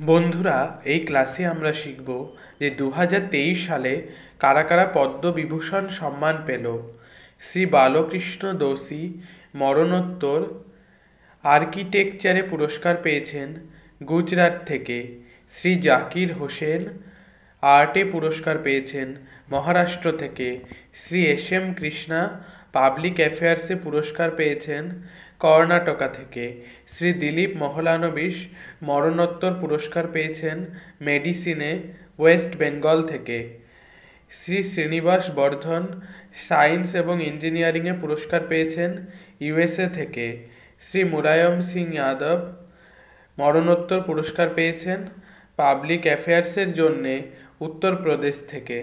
বন্ধুরা, এই ক্লাসে আমরা শিখব যে দু হাজার তেইশ সালে কারা কারা পদ্মবিভূষণ সম্মান পেল। শ্রী বালকৃষ্ণ দোষী, মরণোত্তর, আর্কিটেকচারে পুরস্কার পেয়েছেন গুজরাট থেকে। শ্রী জাকির হোসেন আর্টে পুরস্কার পেয়েছেন মহারাষ্ট্র থেকে। Shri S M Krishna public অ্যাফেয়ার্সে পুরস্কার পেয়েছেন কর্ণাটকা থেকে। শ্রী দিলীপ মহলানবিশ মরণোত্তর পুরস্কার পেয়েছেন মেডিসিনে ওয়েস্ট বেঙ্গল থেকে। শ্রী শ্রীনিবাস বর্ধন সায়েন্স এবং ইঞ্জিনিয়ারিংয়ে পুরস্কার পেয়েছেন ইউএসএ থেকে। শ্রী মুলায়ম সিং যাদব মরণোত্তর পুরস্কার পেয়েছেন পাবলিক অ্যাফেয়ার্সের জন্যে উত্তরপ্রদেশ থেকে।